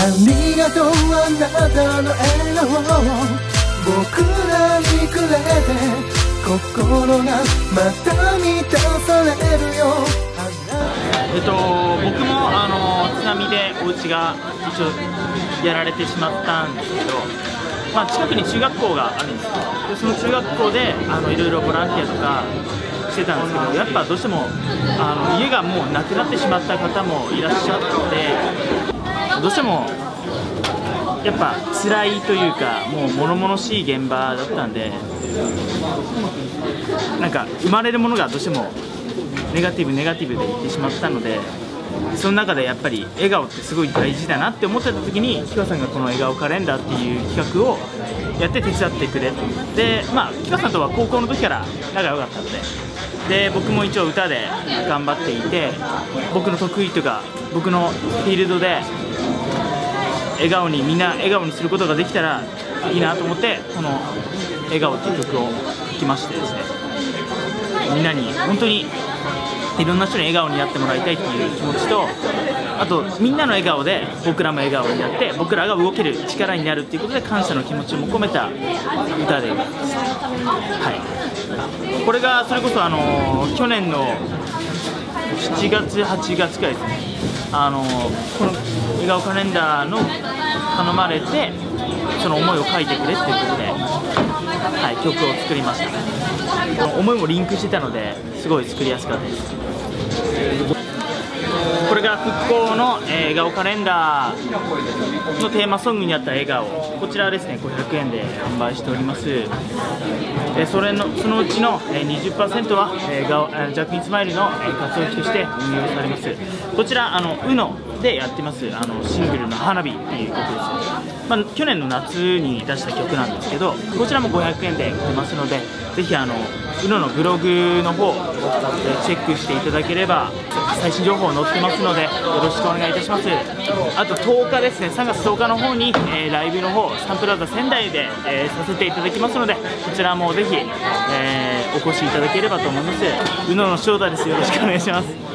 ありがとうあなたの笑顔僕らにくれて心がまた満たされるよ。えっと、僕もあの津波でお家が一応やられてしまったんですけど、まあ、近くに中学校があるんですでその中学校であのいろいろボランティアとかしてたんですけどやっぱどうしてもあの家がもうなくなってしまった方もいらっしゃってどうしてもやっぱ辛いというかもう物々しい現場だったんでなんか生まれるものがどうしてもネガティブネガティブで言ってしまったのでその中でやっぱり笑顔ってすごい大事だなって思ってた時にキカさんがこの笑顔カレンダーっていう企画をやって手伝ってくれでまあキカさんとは高校の時から仲良かったので。で僕も一応歌で頑張っていて僕の得意というか僕のフィールドで笑顔にみんな笑顔にすることができたらいいなと思ってこの「笑顔」っていう曲を聴きましてですね。みんなに本当にいろんな人に笑顔になってもらいたいっていう気持ちとあとみんなの笑顔で僕らも笑顔になって僕らが動ける力になるっていうことで感謝の気持ちも込めた歌で。はい。これがそれこそあの去年の7月8月くらいですね。あのこの笑顔カレンダーの頼まれてその思いを書いてくれっていうことで、曲を作りました思いもリンクしてたのですごい作りやすかったです。これが復興の、え、笑顔カレンダーのテーマソングにあった笑顔こちらはですね500円で販売しております、え、それのそのうちの、え、20%は、えー、顔ジャッキンスマイルの、え、活動費として運用されます。こちらあの UNO でやってますあのシングルの花火っていう曲です、まあ、去年の夏に出した曲なんですけどこちらも500円で売ってますのでぜひあの UNO のブログの方を使ってチェックしていただければ最新情報載ってますのでよろしくお願いいたします。あと10日ですね3月10日の方に、えー、ライブの方サンプラザ仙台で、えー、させていただきますのでこちらもぜひ、えー、お越しいただければと思います。宇野の翔太です。よろしくお願いします。